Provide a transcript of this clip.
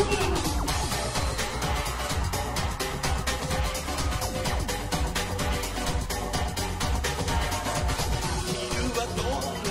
はどう